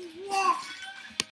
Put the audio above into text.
Yeah.